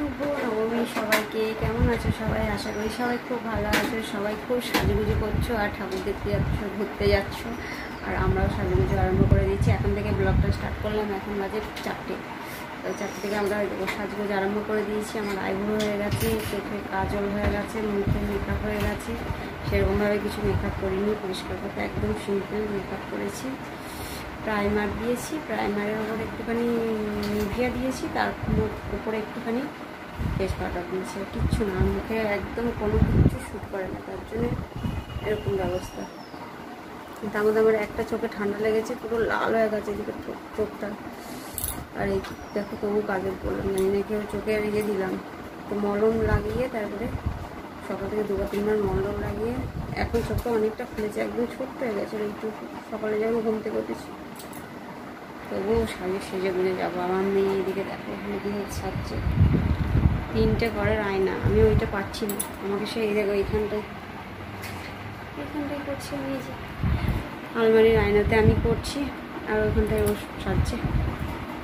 শুভ নবমী সবাইকে। কেমন আছো সবাই? আশা করি সবাই খুব ভালো আছো। সবাই খুব সাজুগুজু করছ আর ঠাকুর দেখতে যাচ্ছ ঘুরতে যাচ্ছ। আর আমরাও সাজুগুজু আরম্ভ করে দিচ্ছি এখন থেকে ব্লগটা স্টার্ট করলাম। এখন বাজে চারটে। তো চারটে থেকে আমরা সাজগুজ আরম্ভ করে দিয়েছি। আমার আইব্রো হয়ে গেছে, চোখে কাজল হয়ে গেছে, মুখে মেকআপ হয়ে গেছে। সেরকমভাবে কিছু মেকআপ করিনি, পরিষ্কার করতে একদম সিম্পল মেকআপ করেছি। প্রাইমার দিয়েছি। প্রাইমারের ওপর একটুখানি নিভিয়া দিয়েছি, তার উপরে একটুখানি ফেস পাউডার দিয়েছি কিচ্ছু না, মুখে একদম কোনো কিছু শ্যুট করে না, তার জন্য এরকম ব্যবস্থা। তার মধ্যে আমার একটা চোখে ঠান্ডা লেগেছে, পুরো লাল হয়ে গেছে এদিকে চোখ- চোখটা। আর এই দেখো তবু কাজল করলাম জানি না কেউ চোখে ইয়ে দিলাম। তো মলম লাগিয়ে তারপরে সকাল থেকে দুবার তিনবার মলম লাগিয়ে, এখন চোখটা অনেকটা খুলেছে, একদম ছোট্ট হয়ে গেছে, একটু সকালে যখন ঘুম থেকে উঠেছি। তবুও সাজে সেজে গুজে যাব। আমার মেয়ে এদিকে দেখো ওখানে কী হচ্ছে সাজছে তিনটে ঘরের আয়না, আমি ওইটা পাচ্ছি না। আমাকে সেই দেখো, এইখানটায় এইখানটায় করছি আমি যে আলমারির আয়নাতে আমি করছি, আর ওইখানটায় ও সাজছে।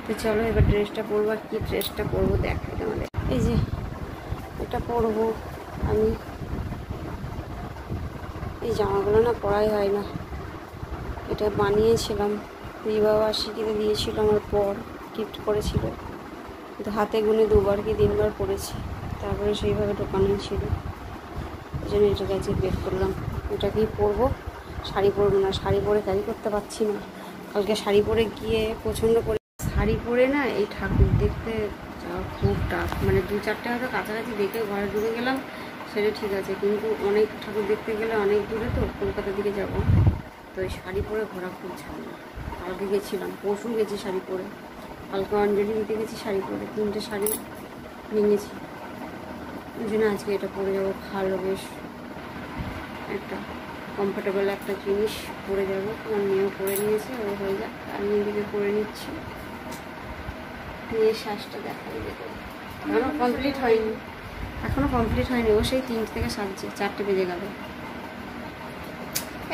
তো চলো, এবার ড্রেসটা পরবো, আর কী ড্রেসটা পরবো দেখাই তোমাদের। এই যে, এটা পরবো আমি। এই জামাগুলো না পরাই হয় না। এটা বানিয়েছিলাম। বিবাহবার্ষিকীতে দিয়েছিল আমার পর গিফট করেছিল। কিন্তু হাতে গুনে দুবার কি তিনবার পরেছি তারপরে সেইভাবে ঢোকানোই ছিল। ওই জন্য এটাকে আজকে বের করলাম। এটাকেই পরবো। শাড়ি পরবো না, শাড়ি পরে ক্যারি করতে পারছি না। কালকে শাড়ি পরে গিয়ে প্রচণ্ড করে শাড়ি পরে না এই ঠাকুর দেখতে যাওয়া খুব টাফ মানে দু চারটে হয়তো কাছাকাছি দেখে ঘরে ঢুকে গেলাম, সেটা ঠিক আছে। কিন্তু অনেক ঠাকুর দেখতে গেলে অনেক দূরে তো, কলকাতার দিকে যাব। তো ওই শাড়ি পরে ঘোরা খুব ঝামেলা। কালকে গেছিলাম। পরশু গেছি শাড়ি পরে। কালকে অঞ্জলি দিতে গেছি শাড়ি পরে। তিনটে শাড়ি ভেঙেছি। ওই জন্য আজকে এটা পরে যাব ভালো বেশ একটা কমফোর্টেবল একটা জিনিস পরে যাব। আমার মেয়েও পরে নিয়েছে, ও হয়ে যাক। আমি এদিকে পরে নিচ্ছি। নিয়ে শ্বাসটা দেখাই দেবো। এখনও কমপ্লিট হয়নি। এখনও কমপ্লিট হয়নি। ও সেই তিনটে থেকে সাজছে চারটে বেজে গেল।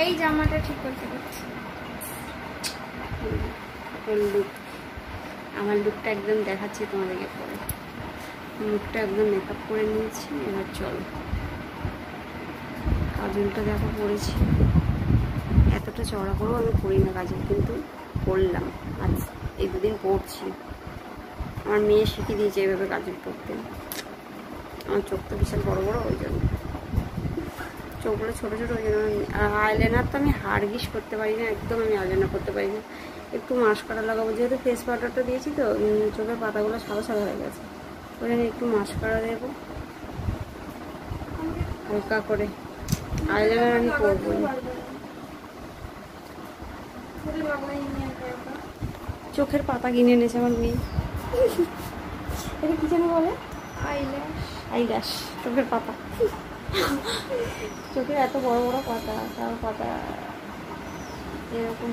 এই জামাটা ঠিক করতে করছি লুক আমার লুকটা একদম দেখাচ্ছি তোমাদেরকে পরে। লুকটা একদম মেকআপ করে নিয়েছি, এবার চলো। কাজলটা দেখো পরেছি। এতটা চড়া করেও আমি করি না কাজল, কিন্তু পরলাম আজ এই দুদিন পড়ছি আমার মেয়ে শিখিয়ে দিয়েছে এভাবে কাজল পরতে আমার চোখ তো বিশাল বড় বড় ওই জন্য চোখগুলো ছোটো ছোটো ওই জন্য আর আইলাইনার তো আমি হারগিস করতে পারি না একদম আমি আইলাইনার করতে পারি না। একটু মাস্কারা লাগাবো যেহেতু ফেস পাউডারটা দিয়েছি তো চোখের পাতাগুলো সাদা সাদা হয়ে গেছে। ওই জন্য একটু মাস্কারা দেবো। হালকা করে। আইলাইনার আমি করব চোখের পাতা কিনে এনেছে আমার মেয়ে। এটা কি যেন বলে? আইল্যাশ আইলাস চোখের পাতা। চোখের এত বড় বড় পাতা তার পাতা এরকম।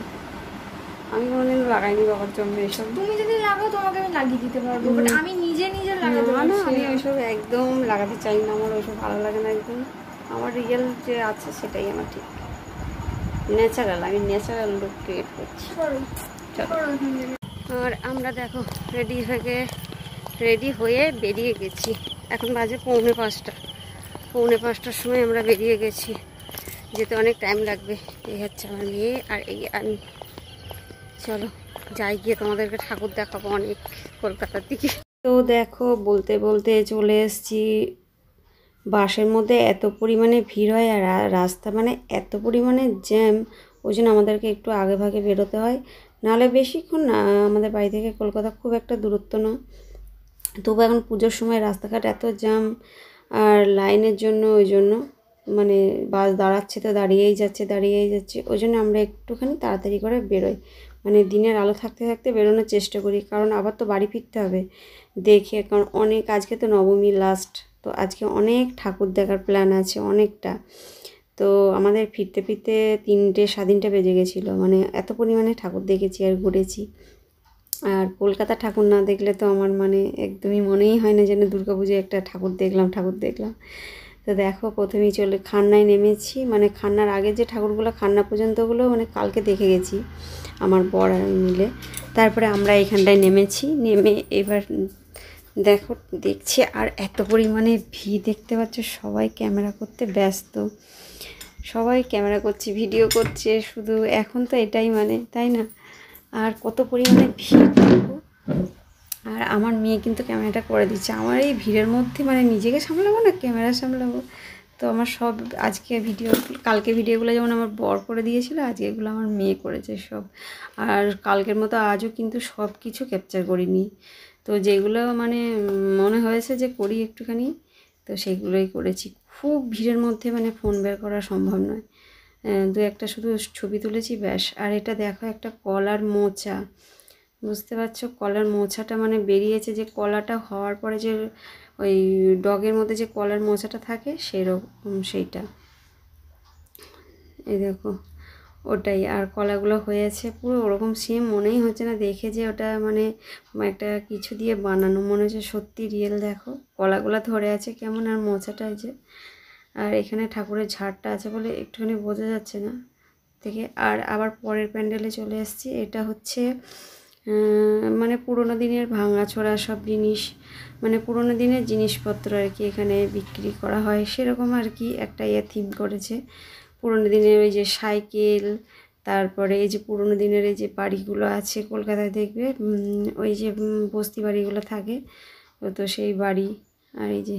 আমি কোনোদিন লাগাইনি বাবার জন্য এসব। তুমি যদি লাগাও তোমাকে আমি লাগিয়ে দিতে পারব। বাট আমি নিজে নিজে লাগাতে না, আমি। ওইসব একদম লাগাতে চাই না আমার ওইসব ভালো লাগে না একদম। আমার রিয়েল যে আছে সেটাই আমার ঠিক। ন্যাচারাল আমি ন্যাচারাল লুক ক্রিয়েট করছি। আর আমরা দেখো রেডি হয়ে রেডি হয়ে বেরিয়ে গেছি। এখন বাজে পৌনে পাঁচটা। পৌনে পাঁচটার সময় আমরা বেরিয়ে গেছি। যেতে অনেক টাইম লাগবে। এই হচ্ছে আমার মেয়ে আর এই আমি। চলো, যাই গিয়ে তোমাদেরকে ঠাকুর দেখাবো অনেক কলকাতার দিকে। তো দেখো, বলতে বলতে চলে এসছি। বাসের মধ্যে এত পরিমাণে ভিড় হয় আর রাস্তা মানে এত পরিমাণে জ্যাম, ওই জন্য আমাদেরকে একটু আগে ভাগে বেরোতে হয়। নাহলে বেশিক্ষণ না, আমাদের বাড়ি থেকে কলকাতা খুব একটা দূরত্ব না। তবু এখন পুজোর সময় রাস্তাঘাট এত জ্যাম আর লাইনের জন্য ওই জন্য মানে বাস দাঁড়াচ্ছে তো, দাঁড়িয়েই যাচ্ছে দাঁড়িয়েই যাচ্ছে। ওই জন্য আমরা একটুখানি তাড়াতাড়ি করে বেরোই। মানে দিনের আলো থাকতে থাকতে বেরোনোর চেষ্টা করি, কারণ আবার তো বাড়ি ফিরতে হবে। দেখে, কারণ অনেক, আজকে তো নবমী লাস্ট তো আজকে অনেক ঠাকুর দেখার প্ল্যান আছে অনেকটা। তো আমাদের ফিরতে ফিরতে তিনটে স্বাধীনটা বেজে গেছিল। মানে এত পরিমাণে ঠাকুর দেখেছি আর ঘুরেছি। আর কলকাতা ঠাকুর না দেখলে তো আমার মানে একদমই মনেই হয় না যেন দুর্গা দুর্গাপুজোয় একটা ঠাকুর দেখলাম ঠাকুর দেখলাম। তো দেখো, প্রথমেই চলে খান্নায় নেমেছি। মানে খান্নার আগে যে ঠাকুরগুলো খান্না পর্যন্তগুলো মানে কালকে দেখে গেছি, আমার বর আর মিলে। তারপরে আমরা এখানটায় নেমেছি, নেমে এবার দেখো, দেখছি আর এত পরিমাণে ভি দেখতে পাচ্ছ, সবাই ক্যামেরা করতে ব্যস্ত। সবাই ক্যামেরা করছে, ভিডিও করছে, শুধু এখন তো এটাই মানে তাই না? আর কত পরিমাণে ভিড় দেখো। আর আমার মেয়ে কিন্তু ক্যামেরাটা করে দিচ্ছে। আমার এই ভিড়ের মধ্যে মানে নিজেকে সামলাবো না ক্যামেরা সামলাবো? তো আমার সব আজকে ভিডিও কালকে ভিডিওগুলো যেমন আমার বর করে দিয়েছিল, আজকে এগুলো আমার মেয়ে করেছে সব। আর কালকের মতো আজও কিন্তু সব কিছু ক্যাপচার করিনি। তো যেগুলো মানে মনে হয়েছে যে করি একটুখানি, তো সেগুলোই করেছি। খুব ভিড়ের মধ্যে মানে ফোন বের করা সম্ভব নয়। দু একটা শুধু ছবি তুলেছি, ব্যাস। আর এটা দেখো, একটা কলার মোচা। বুঝতে পারছ? কলার মোছাটা মানে বেরিয়েছে যে কলাটা হওয়ার পরে যে ওই ডগের মধ্যে যে কলার মোছাটা থাকে, সেরকম সেইটা। এই দেখো, ওটাই। আর কলাগুলো হয়েছে পুরো ওরকম সেম মনেই হচ্ছে না দেখে যে ওটা মানে একটা কিছু দিয়ে বানানো। মনে হচ্ছে সত্যি রিয়েল দেখো। কলাগুলো ধরে আছে কেমন, আর মোছাটা যে আর এখানে ঠাকুরের ঝাড়টা আছে বলে একটুখানি বোঝা যাচ্ছে না। থেকে আর আবার পরের প্যান্ডেলে চলে এসেছি। এটা হচ্ছে মানে পুরোনো দিনের ভাঙাচোরা সব জিনিস মানে পুরোনো দিনের জিনিসপত্র আর কি এখানে বিক্রি করা হয়। সেরকম আর কি একটা ইয়ে থিম করেছে। পুরোনো দিনের ওই যে সাইকেল, তারপরে এই যে পুরোনো দিনের এই যে বাড়িগুলো আছে কলকাতায় দেখবে ওই যে বস্তি বাড়িগুলো থাকে। তো সেই বাড়ি আর এই যে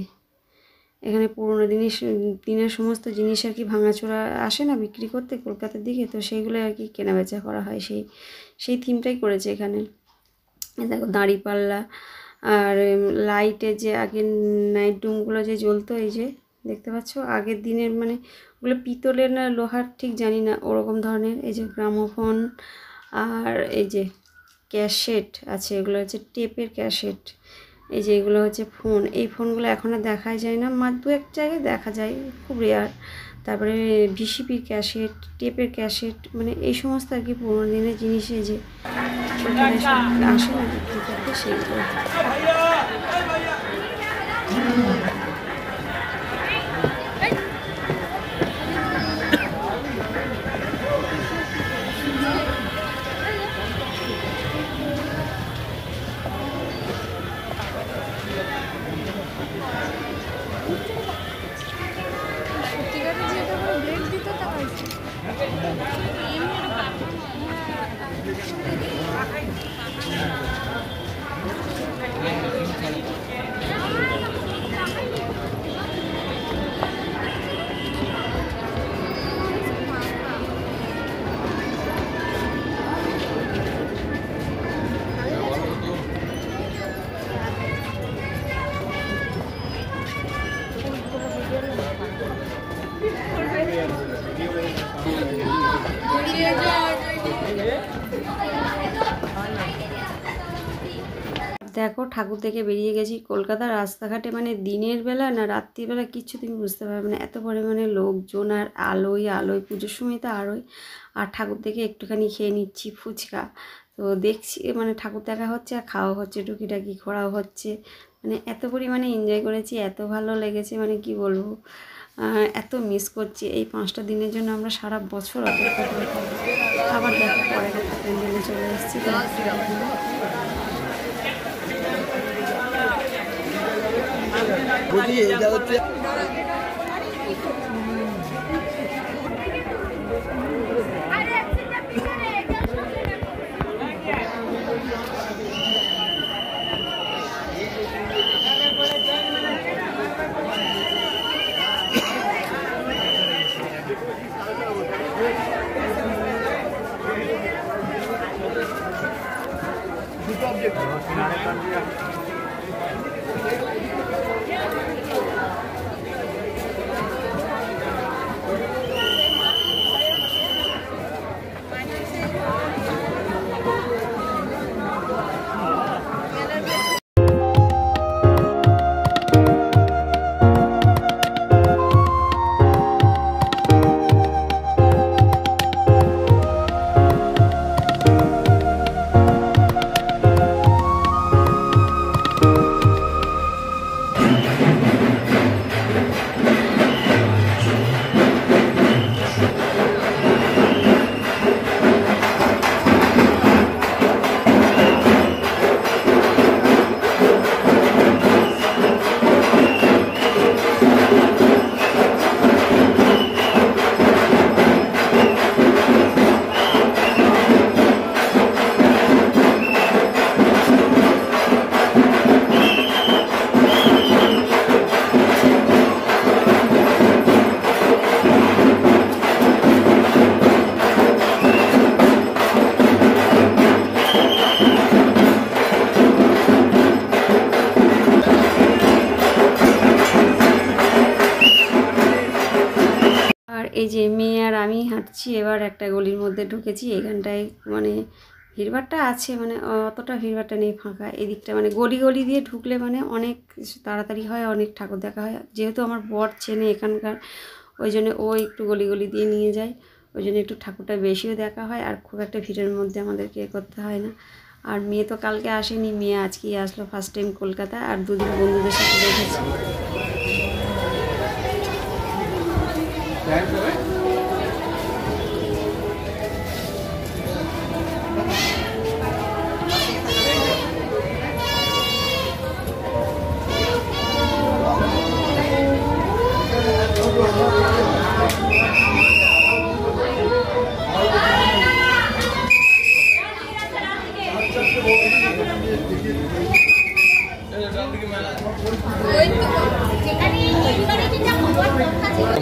এখানে পুরোনো জিনিস দিনের সমস্ত জিনিস আর কি ভাঙাচোরা আসে না বিক্রি করতে কলকাতার দিকে, তো সেইগুলো আর কি কেনাবেচা করা হয়। সেই সেই থিমটাই করেছে এখানে। দেখো দাঁড়িপাল্লা আর লাইটে যে আগের নাইট ডুমগুলো যে জ্বলতো, এই যে দেখতে পাচ্ছ? আগের দিনের মানে ওগুলো পিতলের না লোহার ঠিক জানি না, ওরকম ধরনের। এই যে গ্রামোফোন আর এই যে ক্যাসেট আছে, এগুলো হচ্ছে টেপের ক্যাসেট এই যে এগুলো হচ্ছে ফোন। এই ফোনগুলো এখন আর দেখাই যায় না। মাত্র দু এক জায়গায় দেখা যায়, খুব রেয়ার তারপরে ভিসিপির ক্যাসেট টেপের ক্যাসেট মানে এই সমস্ত আর কি পুরোনো দিনের জিনিসে যে আসে না সেগুলো দেখো ঠাকুর থেকে বেরিয়ে গেছি কলকাতার রাস্তাঘাটে মানে দিনের বেলা না রাত্রিবেলা কিচ্ছু তুমি বুঝতে পারবে না। এত পরিমাণে লোকজন আর আলোয় আলোয় পুজোর সময় তো আলোয় আর ঠাকুর থেকে একটুখানি খেয়ে নিচ্ছি ফুচকা। তো দেখছি মানে ঠাকুর দেখা হচ্ছে আর খাওয়া হচ্ছে, টুকিটাকি ঘোরাও হচ্ছে। মানে এত পরিমাণে এনজয় করেছি, এত ভালো লেগেছে মানে কি বলব? এত মিস করছি। এই পাঁচটা দিনের জন্য আমরা সারা বছর অপেক্ষা করে থাকি আবার দেখো প্যান্ডেলে চলে এসেছি। একটু এটা হচ্ছে মধ্যে ঢুকেছি, এখানটায় মানে ভিড়ভাড়টা আছে মানে অতটা ভিড়ভাড়টা নেই ফাঁকা। এদিকটা মানে গলি গলি দিয়ে ঢুকলে মানে অনেক তাড়াতাড়ি হয়, অনেক ঠাকুর দেখা হয়। যেহেতু আমার বর চেনে এখানকার, ওই জন্য ও একটু গলি গলি দিয়ে নিয়ে যায়। ওই জন্য একটু ঠাকুরটা বেশিও দেখা হয় আর খুব একটা ভিড়ের মধ্যে আমাদেরকে করতে হয় না। আর মেয়ে তো কালকে আসেনি, মেয়ে আজকেই আসলো ফার্স্ট টাইম কলকাতা আর দুদিন বন্ধুদের সাথে দেখেছি।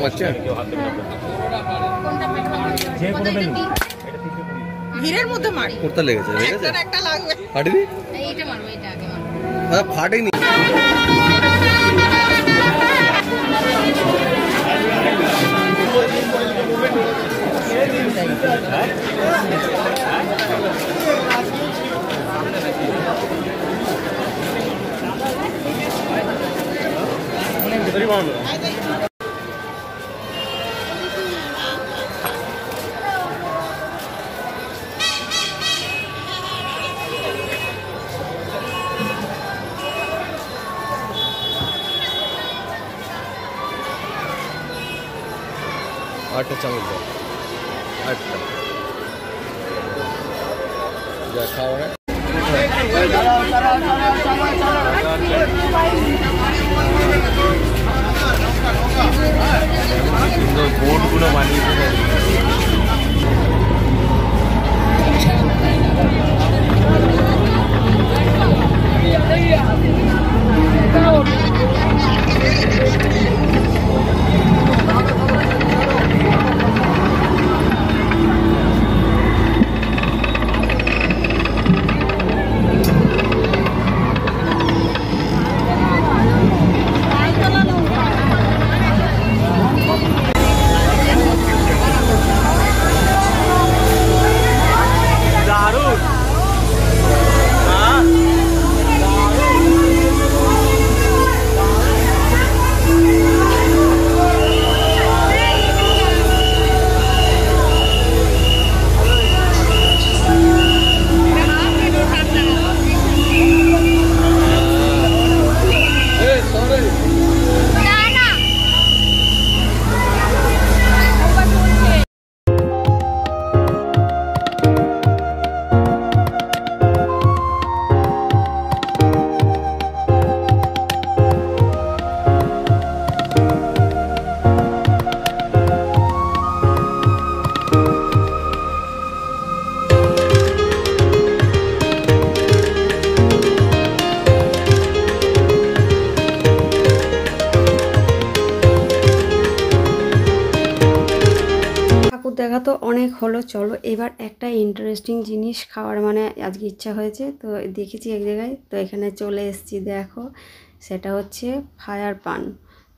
বাচ্চা ভিড়ের মধ্যে মারি। কোথা লেগেছে লেগেছে? একটার একটা লাগবে। ফাটেনি এইটা মারবো এটা আগে মারবো। আরে ফাটেনি। আটটা 정입 니. অনেক হলো, চলো এবার একটা ইন্টারেস্টিং জিনিস খাওয়ার মানে আজকে ইচ্ছা হয়েছে, তো দেখেছি এক জায়গায়, তো এখানে চলে এসেছি, দেখো। সেটা হচ্ছে ফায়ার পান।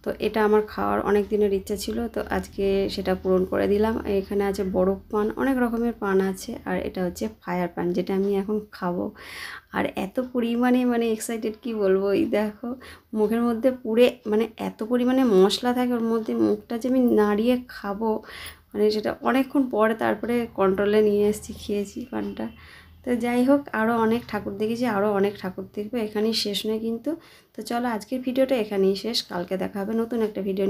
তো এটা আমার খাওয়ার অনেক দিনের ইচ্ছা ছিল, তো আজকে সেটা পূরণ করে দিলাম। এখানে আছে বরফ পান, অনেক রকমের পান আছে, আর এটা হচ্ছে ফায়ার পান, যেটা আমি এখন খাব। আর এত পরিমাণে মানে এক্সাইটেড কি বলব, এই দেখো, মুখের মধ্যে পুরে মানে এত পরিমাণে মশলা থাকে, ওর মধ্যে মুখটা যে আমি নাড়িয়ে খাব মানে সেটা অনেকক্ষণ পরে তারপরে কন্ট্রোলে নিয়ে এসেছি, খেয়েছি পানটা। তো যাই হোক আরও অনেক ঠাকুর দেখেছি আরও অনেক ঠাকুর দেখব, এখানেই শেষ নয় কিন্তু। তো চলো আজকের ভিডিওটা এখানেই শেষ, কালকে দেখা হবে নতুন একটা ভিডিও